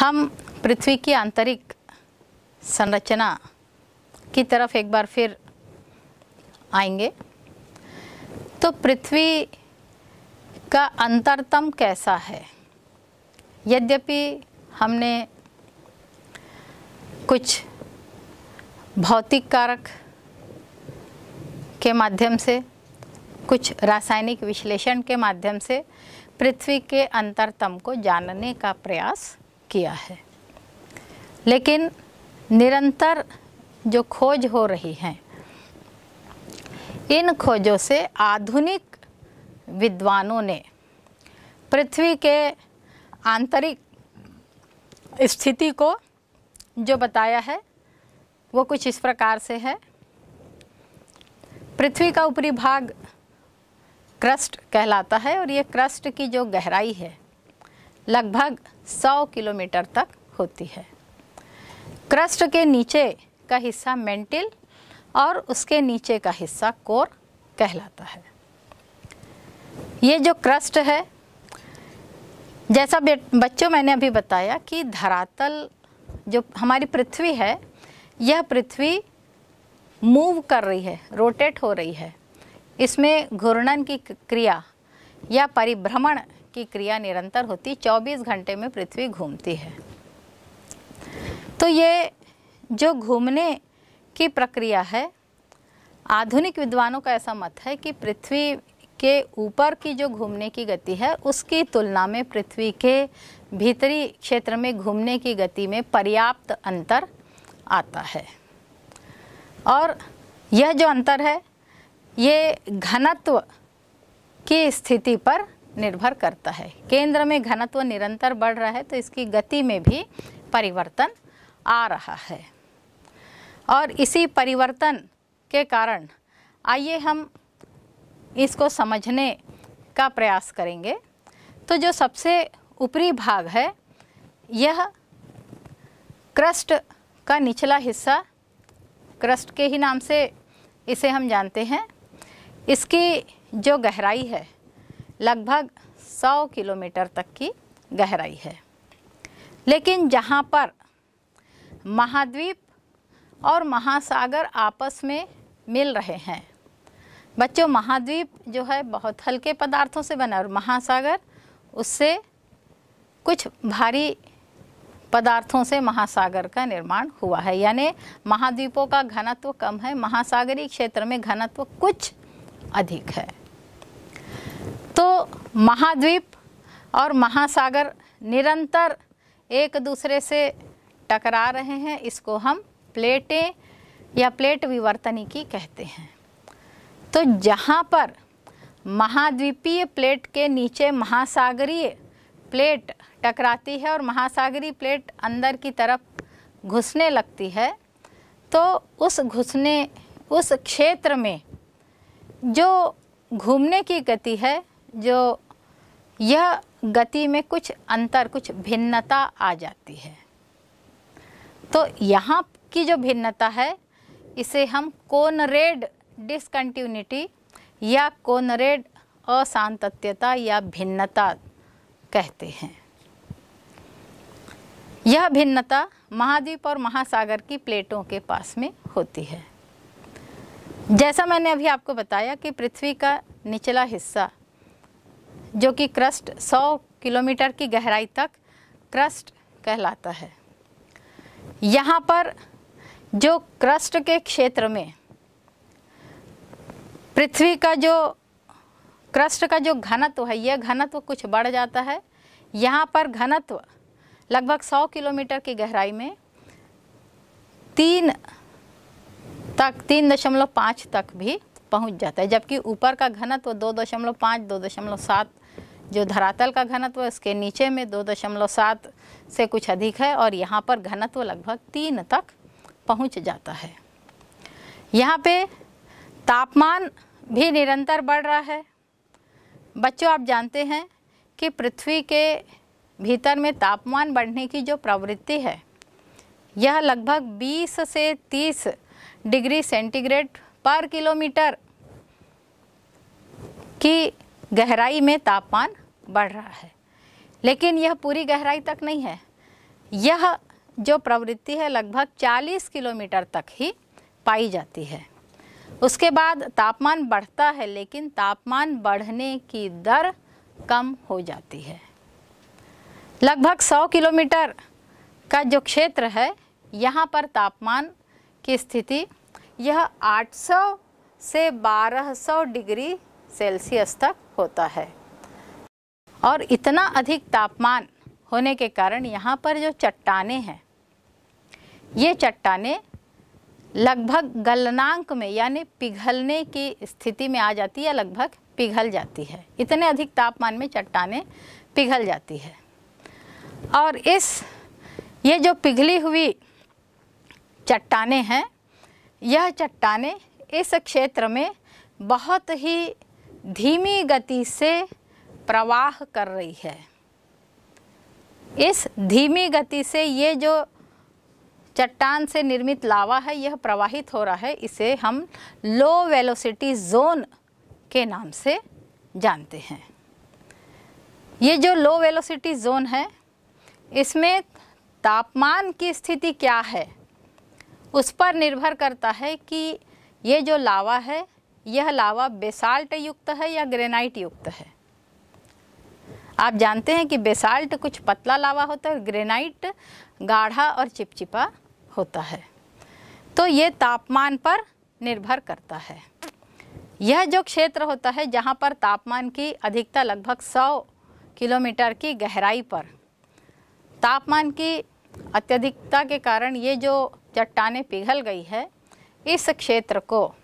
हम पृथ्वी की आंतरिक संरचना की तरफ़ एक बार फिर आएँगे। तो पृथ्वी का अंतरतम कैसा है? यद्यपि हमने कुछ भौतिक कारक के माध्यम से, कुछ रासायनिक विश्लेषण के माध्यम से पृथ्वी के अंतरतम को जानने का प्रयास किया है। लेकिन निरंतर जो खोज हो रही हैं, इन खोजों से आधुनिक विद्वानों ने पृथ्वी के आंतरिक स्थिति को जो बताया है, वो कुछ इस प्रकार से है। पृथ्वी का ऊपरी भाग क्रस्ट कहलाता है और ये क्रस्ट की जो गहराई है लगभग 100 किलोमीटर तक होती है। क्रस्ट के नीचे का हिस्सा मेंटिल और उसके नीचे का हिस्सा कोर कहलाता है। ये जो क्रस्ट है, जैसा बच्चों मैंने अभी बताया कि धरातल जो हमारी पृथ्वी है, यह पृथ्वी मूव कर रही है, रोटेट हो रही है। इसमें घूर्णन की क्रिया या परिभ्रमण की क्रिया निरंतर होती 24 घंटे में पृथ्वी घूमती है। तो ये जो घूमने की प्रक्रिया है, आधुनिक विद्वानों का ऐसा मत है कि पृथ्वी के ऊपर की जो घूमने की गति है, उसकी तुलना में पृथ्वी के भीतरी क्षेत्र में घूमने की गति में पर्याप्त अंतर आता है। और यह जो अंतर है, ये घनत्व की स्थिति पर निर्भर करता है। केंद्र में घनत्व निरंतर बढ़ रहा है तो इसकी गति में भी परिवर्तन आ रहा है। और इसी परिवर्तन के कारण आइए हम इसको समझने का प्रयास करेंगे। तो जो सबसे ऊपरी भाग है, यह क्रस्ट का निचला हिस्सा, क्रस्ट के ही नाम से इसे हम जानते हैं। इसकी जो गहराई है लगभग 100 किलोमीटर तक की गहराई है। लेकिन जहाँ पर महाद्वीप और महासागर आपस में मिल रहे हैं, बच्चों, महाद्वीप जो है बहुत हल्के पदार्थों से बना और महासागर उससे कुछ भारी पदार्थों से महासागर का निर्माण हुआ है। यानी महाद्वीपों का घनत्व कम है, महासागरीय क्षेत्र में घनत्व कुछ अधिक है। तो महाद्वीप और महासागर निरंतर एक दूसरे से टकरा रहे हैं। इसको हम प्लेटें या प्लेट विवर्तनिकी कहते हैं। तो जहाँ पर महाद्वीपीय प्लेट के नीचे महासागरीय प्लेट टकराती है और महासागरीय प्लेट अंदर की तरफ़ घुसने लगती है तो उस घुसने, उस क्षेत्र में जो घूमने की गति है जो यह गति में कुछ अंतर, कुछ भिन्नता आ जाती है। तो यहाँ की जो भिन्नता है, इसे हम कोनरेड डिसकंटिन्यूटी या कोनरेड असांतत्यता या भिन्नता कहते हैं। यह भिन्नता महाद्वीप और महासागर की प्लेटों के पास में होती है। जैसा मैंने अभी आपको बताया कि पृथ्वी का निचला हिस्सा जो कि क्रस्ट 100 किलोमीटर की गहराई तक क्रस्ट कहलाता है। यहाँ पर जो क्रस्ट के क्षेत्र में पृथ्वी का जो क्रस्ट का जो घनत्व है, यह घनत्व कुछ बढ़ जाता है। यहाँ पर घनत्व लगभग 100 किलोमीटर की गहराई में तीन तक, तीन दशमलव पाँच तक भी पहुँच जाता है, जबकि ऊपर का घनत्व दो दशमलव पाँच, दो दशमलव सात जो धरातल का घनत्व है, उसके नीचे में दो दशमलव सात से कुछ अधिक है और यहाँ पर घनत्व लगभग तीन तक पहुँच जाता है। यहाँ पे तापमान भी निरंतर बढ़ रहा है। बच्चों, आप जानते हैं कि पृथ्वी के भीतर में तापमान बढ़ने की जो प्रवृत्ति है, यह लगभग 20 से 30 डिग्री सेंटीग्रेड पर किलोमीटर की गहराई में तापमान बढ़ रहा है। लेकिन यह पूरी गहराई तक नहीं है। यह जो प्रवृत्ति है, लगभग 40 किलोमीटर तक ही पाई जाती है। उसके बाद तापमान बढ़ता है, लेकिन तापमान बढ़ने की दर कम हो जाती है। लगभग 100 किलोमीटर का जो क्षेत्र है, यहाँ पर तापमान की स्थिति यह 800 से 1200 डिग्री सेल्सियस तक होता है। और इतना अधिक तापमान होने के कारण यहाँ पर जो चट्टाने हैं, ये चट्टाने लगभग गलनांक में यानी पिघलने की स्थिति में आ जाती है लगभग पिघल जाती है। इतने अधिक तापमान में चट्टाने पिघल जाती है। और इस, ये जो पिघली हुई चट्टाने हैं, यह चट्टाने इस क्षेत्र में बहुत ही धीमी गति से प्रवाह कर रही है। इस धीमी गति से ये जो चट्टान से निर्मित लावा है, यह प्रवाहित हो रहा है, इसे हम लो वेलोसिटी जोन के नाम से जानते हैं। ये जो लो वेलोसिटी जोन है, इसमें तापमान की स्थिति क्या है? उस पर निर्भर करता है कि ये जो लावा है यह लावा बेसाल्ट युक्त है या ग्रेनाइट युक्त है? आप जानते हैं कि बेसाल्ट कुछ पतला लावा होता है ग्रेनाइट गाढ़ा और चिपचिपा होता है। तो ये तापमान पर निर्भर करता है। यह जो क्षेत्र होता है जहाँ पर तापमान की अधिकता लगभग 100 किलोमीटर की गहराई पर, तापमान की अत्यधिकता के कारण ये जो चट्टाने पिघल गई है, इस क्षेत्र को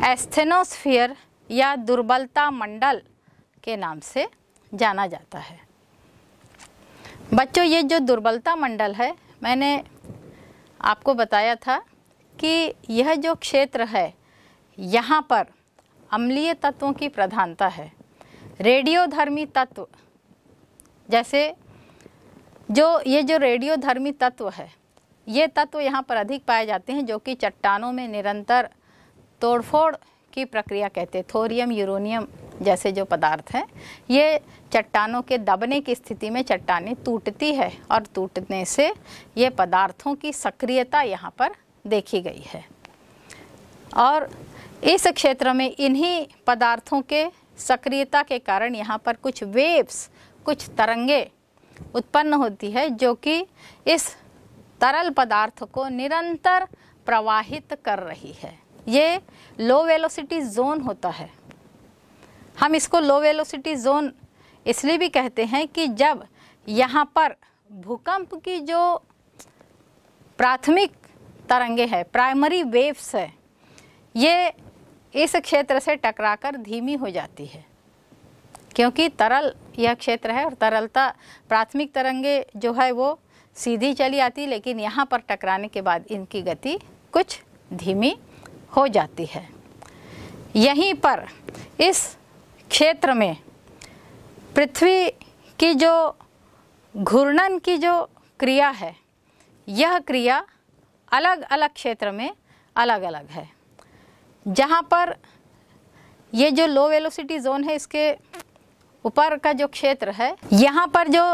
एस्थेनोस्फियर या दुर्बलता मंडल के नाम से जाना जाता है। बच्चों, ये जो दुर्बलता मंडल है, मैंने आपको बताया था कि यह जो क्षेत्र है, यहाँ पर अम्लीय तत्वों की प्रधानता है। रेडियोधर्मी तत्व, जैसे जो, ये जो रेडियोधर्मी तत्व है, ये तत्व यहाँ पर अधिक पाए जाते हैं जो कि चट्टानों में निरंतर तोड़फोड़ की प्रक्रिया कहते हैं। थोरियम, यूरोनियम जैसे जो पदार्थ हैं, ये चट्टानों के दबने की स्थिति में चट्टानें टूटती है और टूटने से ये पदार्थों की सक्रियता यहाँ पर देखी गई है। और इस क्षेत्र में इन्हीं पदार्थों के सक्रियता के कारण यहाँ पर कुछ वेव्स कुछ तरंगे उत्पन्न होती है, जो कि इस तरल पदार्थ को निरंतर प्रवाहित कर रही है। ये लो वेलोसिटी जोन होता है। हम इसको लो वेलोसिटी जोन इसलिए भी कहते हैं कि जब यहाँ पर भूकंप की जो प्राथमिक तरंगे है प्राइमरी वेव्स है, ये इस क्षेत्र से टकराकर धीमी हो जाती है। क्योंकि तरल यह क्षेत्र है और तरलता प्राथमिक तरंगे जो है वो सीधी चली आती, लेकिन यहाँ पर टकराने के बाद इनकी गति कुछ धीमी हो जाती है। यहीं पर इस क्षेत्र में पृथ्वी की जो घूर्णन की जो क्रिया है, यह क्रिया अलग अलग क्षेत्र में अलग अलग है। जहाँ पर ये जो लो वेलोसिटी जोन है, इसके ऊपर का जो क्षेत्र है, यहाँ पर जो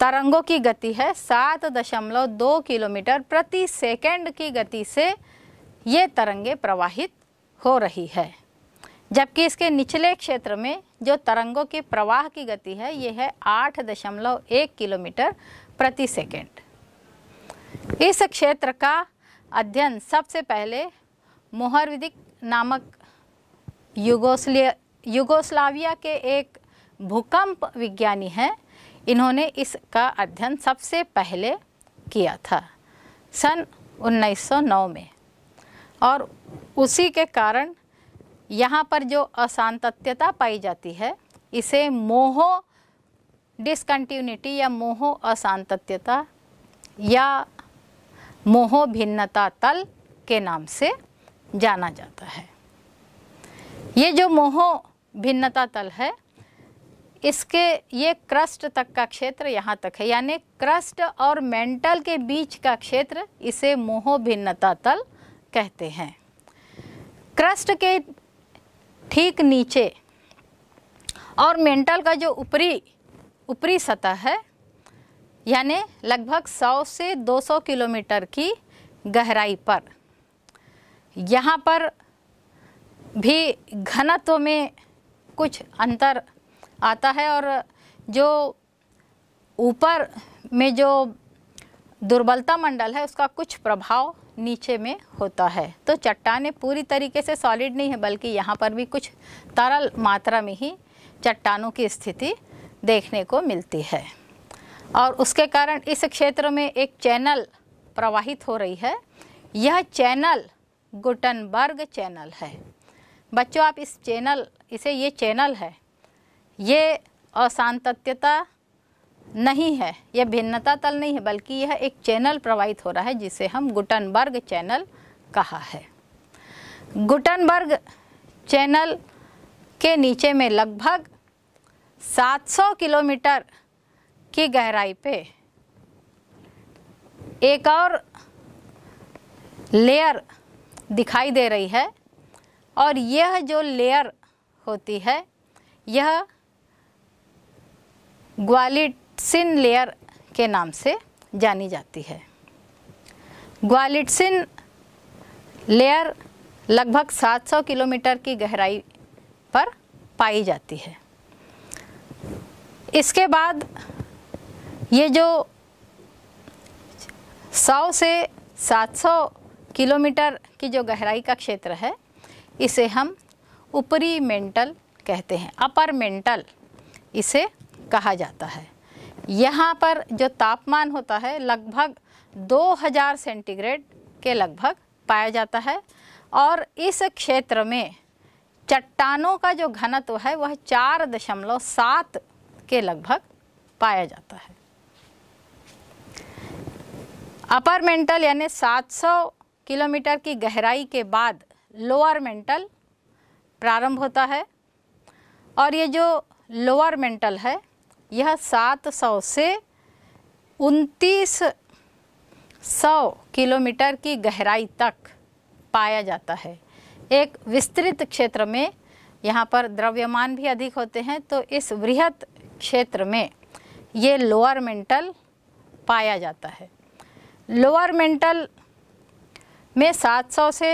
तरंगों की गति है, सात दशमलव दो किलोमीटर प्रति सेकंड की गति से ये तरंगे प्रवाहित हो रही है। जबकि इसके निचले क्षेत्र में जो तरंगों के प्रवाह की गति है, ये है आठ दशमलव एक किलोमीटर प्रति सेकेंड। इस क्षेत्र का अध्ययन सबसे पहले मोहरविदिक नामक युगोस्लिया, युगोस्लाविया के एक भूकंप विज्ञानी हैं। इन्होंने इसका अध्ययन सबसे पहले किया था, सन 1909 में। और उसी के कारण यहाँ पर जो असांतत्यता पाई जाती है, इसे मोहो डिसकंटिन्यूटी या मोहो असांतत्यता या मोहो भिन्नता तल के नाम से जाना जाता है। ये जो मोहो भिन्नता तल है, इसके ये क्रस्ट तक का क्षेत्र यहाँ तक है, यानी क्रस्ट और मेंटल के बीच का क्षेत्र, इसे मोहो भिन्नता तल कहते हैं। क्रस्ट के ठीक नीचे और मेंटल का जो ऊपरी ऊपरी सतह है, यानी लगभग 100 से 200 किलोमीटर की गहराई पर। यहाँ पर भी घनत्व में कुछ अंतर आता है और जो ऊपर में जो दुर्बलता मंडल है, उसका कुछ प्रभाव नीचे में होता है। तो चट्टाने पूरी तरीके से सॉलिड नहीं है, बल्कि यहाँ पर भी कुछ तरल मात्रा में ही चट्टानों की स्थिति देखने को मिलती है। और उसके कारण इस क्षेत्र में एक चैनल प्रवाहित हो रही है। यह चैनल गुटनबर्ग चैनल है। बच्चों, आप इस चैनल, इसे ये चैनल है। ये अशांतत्यता नहीं है, यह भिन्नता तल नहीं है, बल्कि यह एक चैनल प्रवाहित हो रहा है, जिसे हम गुटनबर्ग चैनल कहा है। गुटनबर्ग चैनल के नीचे में लगभग 700 किलोमीटर की गहराई पे एक और लेयर दिखाई दे रही है, और यह जो लेयर होती है, यह ग्वालिटसिन लेयर के नाम से जानी जाती है। ग्वालिटसिन लेयर लगभग 700 किलोमीटर की गहराई पर पाई जाती है। इसके बाद ये जो 100 से 700 किलोमीटर की जो गहराई का क्षेत्र है, इसे हम ऊपरी मेंटल कहते हैं, अपर मेंटल इसे कहा जाता है। यहाँ पर जो तापमान होता है, लगभग 2000 सेंटीग्रेड के लगभग पाया जाता है। और इस क्षेत्र में चट्टानों का जो घनत्व है, वह चार दशमलव सात के लगभग पाया जाता है। अपर मेंटल यानी 700 किलोमीटर की गहराई के बाद लोअर मेंटल प्रारंभ होता है। और ये जो लोअर मेंटल है यह 700 से उनतीस सौ किलोमीटर की गहराई तक पाया जाता है। एक विस्तृत क्षेत्र में यहाँ पर द्रव्यमान भी अधिक होते हैं तो इस वृहत क्षेत्र में ये लोअर मेंटल पाया जाता है। लोअर मेंटल में 700 से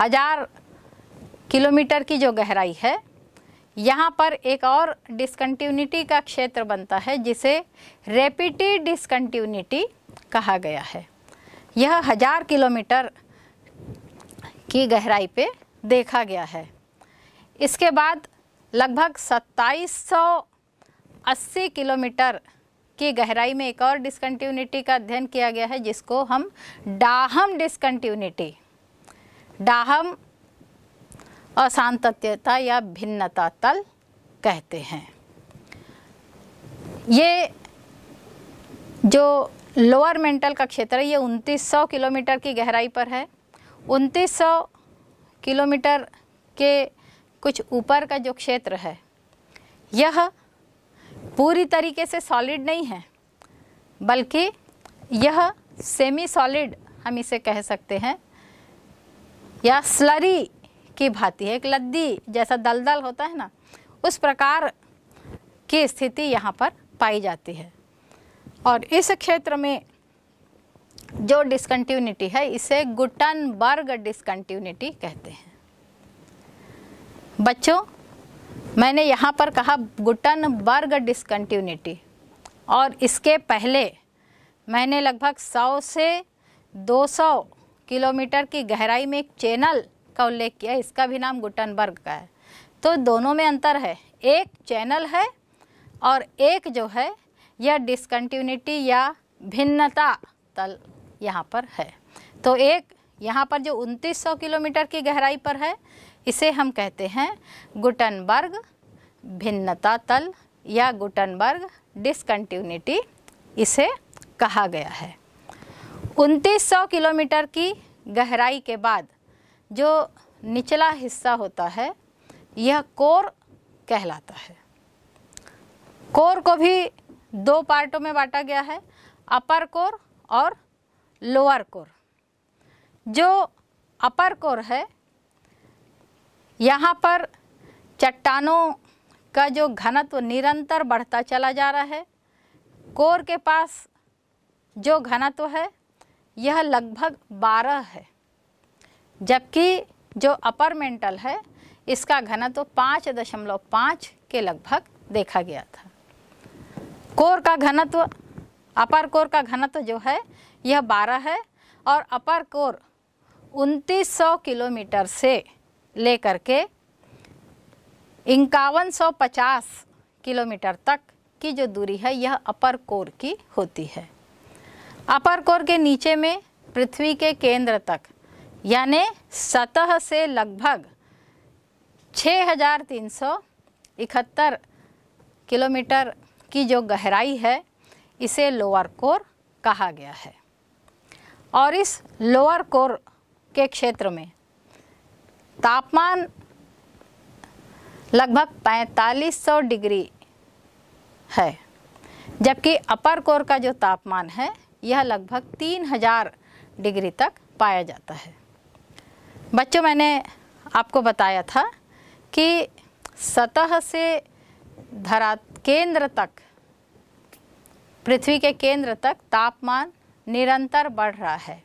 हज़ार किलोमीटर की जो गहराई है यहाँ पर एक और डिसकंटिन्यूटी का क्षेत्र बनता है, जिसे रेपिटी डिसकंटिन्यूटी कहा गया है। यह हज़ार किलोमीटर की गहराई पे देखा गया है। इसके बाद लगभग 2780 किलोमीटर की गहराई में एक और डिसकंटिन्यूटी का अध्ययन किया गया है, जिसको हम डाहम डिसकंटिन्यूटी डाहम अशांतत्यता या भिन्नता तल कहते हैं। ये जो लोअर मेंटल का क्षेत्र है, ये 2900 किलोमीटर की गहराई पर है। 2900 किलोमीटर के कुछ ऊपर का जो क्षेत्र है, यह पूरी तरीके से सॉलिड नहीं है, बल्कि यह सेमी सॉलिड हम इसे कह सकते हैं, या स्लरी की भांति है, एक लद्दी जैसा दलदल होता है ना, उस प्रकार की स्थिति यहाँ पर पाई जाती है। और इस क्षेत्र में जो डिसकंटिन्यूटी है, इसे गुटनबर्ग डिसकंटिन्यूटी कहते हैं। बच्चों, मैंने यहाँ पर कहा गुटनबर्ग डिसकंटिन्यूटी और इसके पहले मैंने लगभग 100 से 200 किलोमीटर की गहराई में एक चैनल का उल्लेख किया, इसका भी नाम गुटनबर्ग का है। तो दोनों में अंतर है। एक चैनल है और एक जो है, यह डिसकंटिन्यूटी या भिन्नता तल यहाँ पर है। तो एक यहाँ पर जो 2900 किलोमीटर की गहराई पर है, इसे हम कहते हैं गुटनबर्ग भिन्नता तल या गुटनबर्ग डिसकंटिन्यूटी इसे कहा गया है। 2900 किलोमीटर की गहराई के बाद जो निचला हिस्सा होता है, यह कोर कहलाता है। कोर को भी दो पार्टों में बांटा गया है, अपर कोर और लोअर कोर। जो अपर कोर है, यहाँ पर चट्टानों का जो घनत्व निरंतर बढ़ता चला जा रहा है, कोर के पास जो घनत्व है, यह लगभग 12 है। जबकि जो अपर मेंटल है, इसका घनत्व पाँच दशमलव पाँच के लगभग देखा गया था। कोर का घनत्व अपर कोर का घनत्व जो है, यह 12 है और अपर कोर 2900 किलोमीटर से लेकर के इक्यावन किलोमीटर तक की जो दूरी है, यह अपर कोर की होती है। अपर कोर के नीचे में पृथ्वी के केंद्र तक यानी सतह से लगभग 6,371 किलोमीटर की जो गहराई है इसे लोअर कोर कहा गया है। और इस लोअर कोर के क्षेत्र में तापमान लगभग 4500 डिग्री है जबकि अपर कोर का जो तापमान है यह लगभग 3000 डिग्री तक पाया जाता है। बच्चों, मैंने आपको बताया था कि सतह से धरा केंद्र तक, पृथ्वी के केंद्र तक तापमान निरंतर बढ़ रहा है।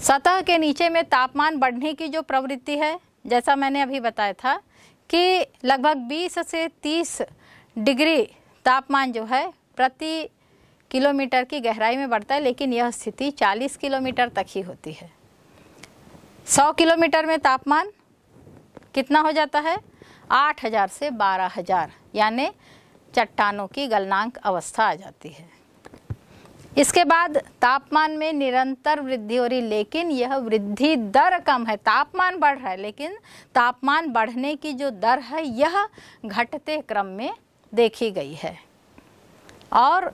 सतह के नीचे में तापमान बढ़ने की जो प्रवृत्ति है, जैसा मैंने अभी बताया था कि लगभग 20 से 30 डिग्री तापमान जो है, प्रति किलोमीटर की गहराई में बढ़ता है, लेकिन यह स्थिति 40 किलोमीटर तक ही होती है। 100 किलोमीटर में तापमान कितना हो जाता है? 8000 से 12000 यानी चट्टानों की गलनांक अवस्था आ जाती है। इसके बाद तापमान में निरंतर वृद्धि हो रही, लेकिन यह वृद्धि दर कम है। तापमान बढ़ रहा है, लेकिन तापमान बढ़ने की जो दर है, यह घटते क्रम में देखी गई है। और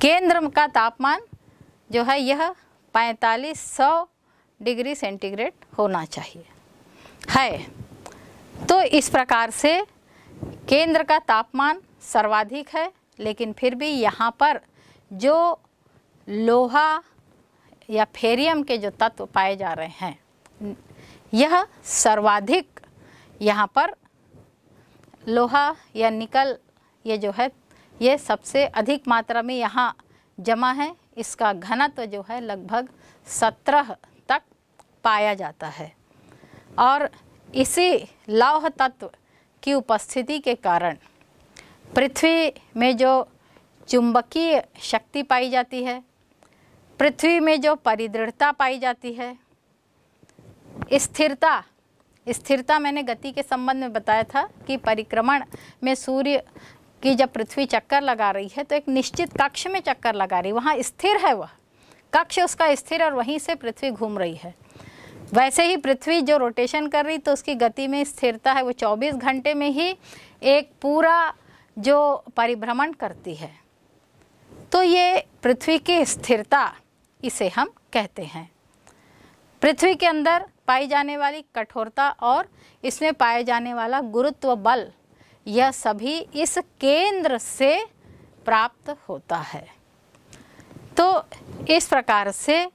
केंद्र का तापमान जो है, यह पैंतालीस सौ डिग्री सेंटीग्रेड होना चाहिए। है? तो इस प्रकार से केंद्र का तापमान सर्वाधिक है, लेकिन फिर भी यहाँ पर जो लोहा या फेरियम के जो तत्व पाए जा रहे हैं, यह सर्वाधिक यहाँ पर लोहा या निकल ये जो है, ये सबसे अधिक मात्रा में यहाँ जमा है। इसका घनत्व जो है लगभग सत्रह पाया जाता है। और इसी लौह तत्व की उपस्थिति के कारण पृथ्वी में जो चुंबकीय शक्ति पाई जाती है, पृथ्वी में जो परिदृढ़ता पाई जाती है, स्थिरता स्थिरता मैंने गति के संबंध में बताया था कि परिक्रमण में सूर्य की जब पृथ्वी चक्कर लगा रही है तो एक निश्चित कक्ष में चक्कर लगा रही वहाँ स्थिर है वह। कक्ष उसका स्थिर और वहीं से पृथ्वी घूम रही है। वैसे ही पृथ्वी जो रोटेशन कर रही तो उसकी गति में स्थिरता है वो 24 घंटे में ही एक पूरा जो परिभ्रमण करती है। तो ये पृथ्वी की स्थिरता इसे हम कहते हैं। पृथ्वी के अंदर पाई जाने वाली कठोरता और इसमें पाए जाने वाला गुरुत्व बल, यह सभी इस केंद्र से प्राप्त होता है। तो इस प्रकार से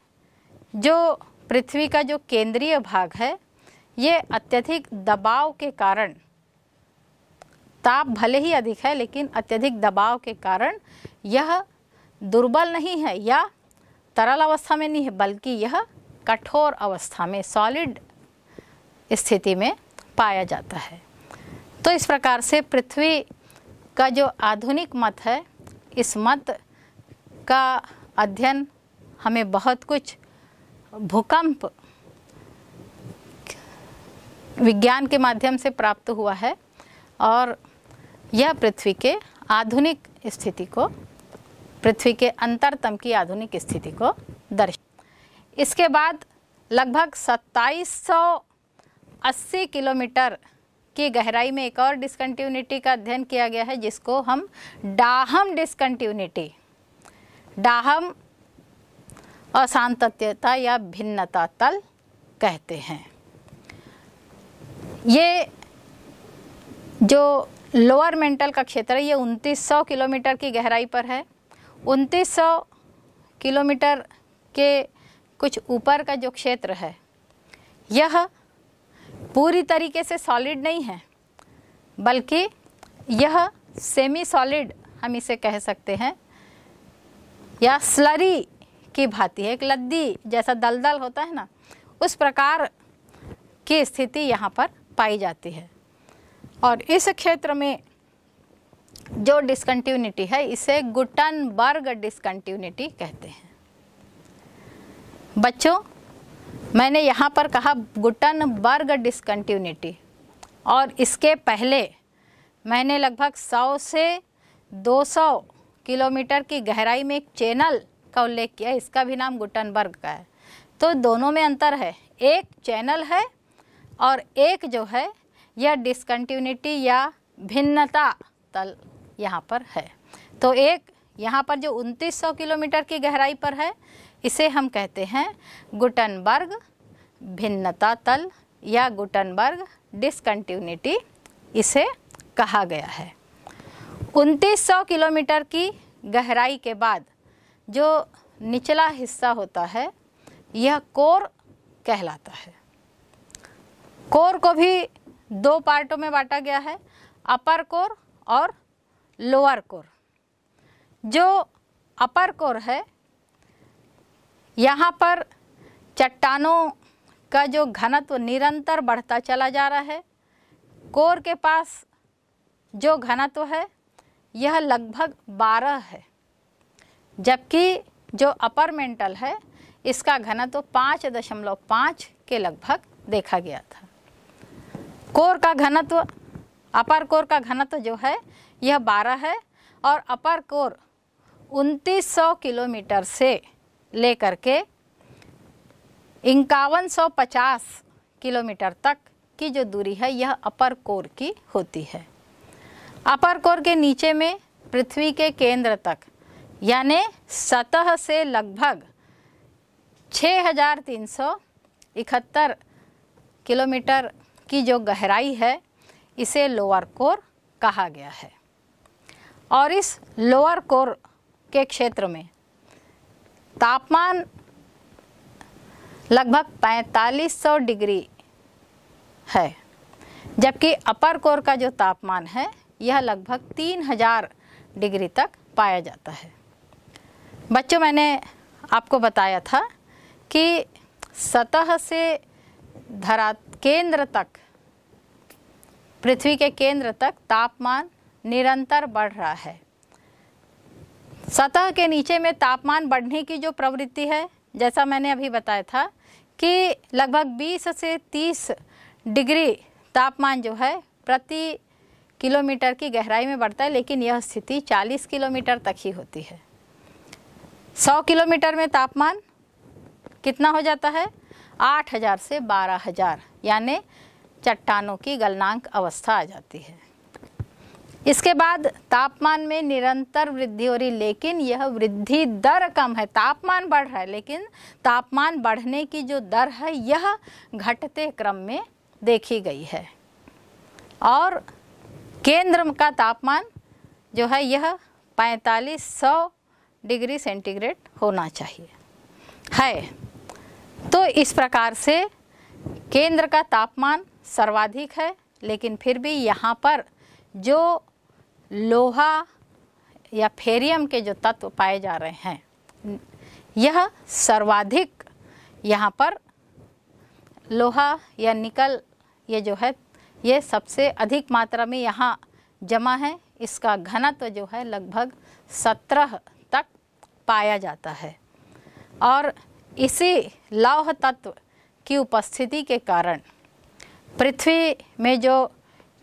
जो पृथ्वी का जो केंद्रीय भाग है, ये अत्यधिक दबाव के कारण, ताप भले ही अधिक है, लेकिन अत्यधिक दबाव के कारण यह दुर्बल नहीं है या तरल अवस्था में नहीं है, बल्कि यह कठोर अवस्था में सॉलिड स्थिति में पाया जाता है। तो इस प्रकार से पृथ्वी का जो आधुनिक मत है, इस मत का अध्ययन हमें बहुत कुछ भूकंप विज्ञान के माध्यम से प्राप्त हुआ है और यह पृथ्वी के आधुनिक स्थिति को, पृथ्वी के अंतरतम की आधुनिक स्थिति को दर्श, इसके बाद लगभग 2780 किलोमीटर की गहराई में एक और डिसकंटिन्यूटी का अध्ययन किया गया है, जिसको हम डाहम डिसकंटिन्यूटी डाहम अशांतत्यता या भिन्नता तल कहते हैं। ये जो लोअर मेंटल का क्षेत्र है, ये 2900 किलोमीटर की गहराई पर है। 2900 किलोमीटर के कुछ ऊपर का जो क्षेत्र है, यह पूरी तरीके से सॉलिड नहीं है, बल्कि यह सेमी सॉलिड हम इसे कह सकते हैं, या स्लरी की भांति है, एक लद्दी जैसा दलदल होता है ना, उस प्रकार की स्थिति यहाँ पर पाई जाती है। और इस क्षेत्र में जो डिसकंटिन्यूटी है, इसे गुटनबर्ग डिसकंटिन्यूटी कहते हैं। बच्चों, मैंने यहाँ पर कहा गुटनबर्ग डिसकंटिन्यूटी और इसके पहले मैंने लगभग 100 से 200 किलोमीटर की गहराई में एक चैनल का उल्लेख किया, इसका भी नाम गुटनबर्ग का है। तो दोनों में अंतर है। एक चैनल है और एक जो है, यह डिसकंटिन्यूटी या भिन्नता तल यहाँ पर है। तो एक यहाँ पर जो 2900 किलोमीटर की गहराई पर है, इसे हम कहते हैं गुटनबर्ग भिन्नता तल या गुटनबर्ग डिसकंटिन्यूटी इसे कहा गया है। 2900 किलोमीटर की गहराई के बाद जो निचला हिस्सा होता है, यह कोर कहलाता है। कोर को भी दो पार्टों में बांटा गया है, अपर कोर और लोअर कोर। जो अपर कोर है, यहाँ पर चट्टानों का जो घनत्व निरंतर बढ़ता चला जा रहा है, कोर के पास जो घनत्व है, यह लगभग 12 है। जबकि जो अपर मेंटल है, इसका घनत्व पाँच दशमलव पाँच के लगभग देखा गया था। कोर का घनत्व, अपर कोर का घनत्व जो है, यह 12 है और अपर कोर 2900 किलोमीटर से लेकर के इक्यावन सौ पचास किलोमीटर तक की जो दूरी है, यह अपर कोर की होती है। अपर कोर के नीचे में पृथ्वी के केंद्र तक यानी सतह से लगभग 6,371 किलोमीटर की जो गहराई है इसे लोअर कोर कहा गया है। और इस लोअर कोर के क्षेत्र में तापमान लगभग 4500 डिग्री है जबकि अपर कोर का जो तापमान है यह लगभग 3000 डिग्री तक पाया जाता है। बच्चों, मैंने आपको बताया था कि सतह से धरा केंद्र तक, पृथ्वी के केंद्र तक तापमान निरंतर बढ़ रहा है। सतह के नीचे में तापमान बढ़ने की जो प्रवृत्ति है, जैसा मैंने अभी बताया था कि लगभग 20 से 30 डिग्री तापमान जो है, प्रति किलोमीटर की गहराई में बढ़ता है, लेकिन यह स्थिति 40 किलोमीटर तक ही होती है। 100 किलोमीटर में तापमान कितना हो जाता है? 8000 से 12000 यानी चट्टानों की गलनांक अवस्था आ जाती है। इसके बाद तापमान में निरंतर वृद्धि हो रही, लेकिन यह वृद्धि दर कम है। तापमान बढ़ रहा है, लेकिन तापमान बढ़ने की जो दर है, यह घटते क्रम में देखी गई है। और केंद्र का तापमान जो है, यह पैंतालीस सौ डिग्री सेंटीग्रेड होना चाहिए। है। तो इस प्रकार से केंद्र का तापमान सर्वाधिक है, लेकिन फिर भी यहाँ पर जो लोहा या फेरियम के जो तत्व पाए जा रहे हैं, यह सर्वाधिक यहाँ पर लोहा या निकल ये जो है, ये सबसे अधिक मात्रा में यहाँ जमा है। इसका घनत्व जो है लगभग सत्रह पाया जाता है। और इसी लौह तत्व की उपस्थिति के कारण पृथ्वी में जो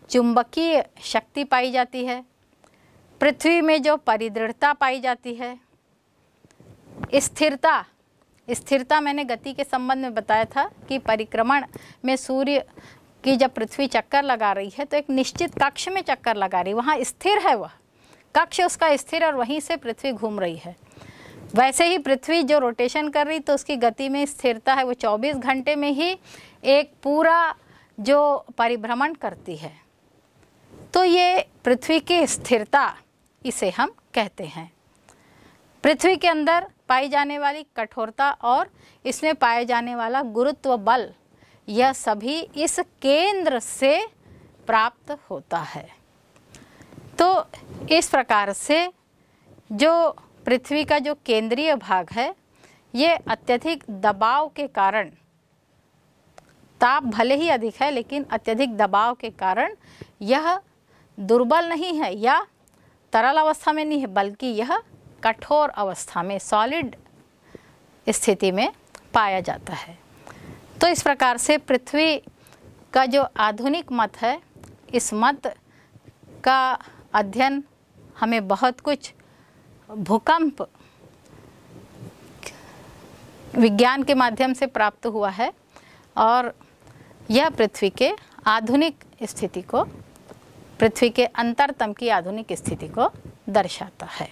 चुंबकीय शक्ति पाई जाती है, पृथ्वी में जो परिदृढ़ता पाई जाती है, स्थिरता स्थिरता मैंने गति के संबंध में बताया था कि परिक्रमण में सूर्य की जब पृथ्वी चक्कर लगा रही है तो एक निश्चित कक्ष में चक्कर लगा रही है, वहाँ स्थिर है वह। कक्ष उसका स्थिर और वहीं से पृथ्वी घूम रही है। वैसे ही पृथ्वी जो रोटेशन कर रही तो उसकी गति में स्थिरता है वो 24 घंटे में ही एक पूरा जो परिभ्रमण करती है। तो ये पृथ्वी की स्थिरता इसे हम कहते हैं। पृथ्वी के अंदर पाई जाने वाली कठोरता और इसमें पाए जाने वाला गुरुत्व बल, यह सभी इस केंद्र से प्राप्त होता है। तो इस प्रकार से जो पृथ्वी का जो केंद्रीय भाग है, ये अत्यधिक दबाव के कारण, ताप भले ही अधिक है, लेकिन अत्यधिक दबाव के कारण यह दुर्बल नहीं है या तरल अवस्था में नहीं है, बल्कि यह कठोर अवस्था में सॉलिड स्थिति में पाया जाता है। तो इस प्रकार से पृथ्वी का जो आधुनिक मत है, इस मत का अध्ययन हमें बहुत कुछ भूकंप विज्ञान के माध्यम से प्राप्त हुआ है और यह पृथ्वी के आधुनिक स्थिति को, पृथ्वी के अंतरतम की आधुनिक स्थिति को दर्शाता है।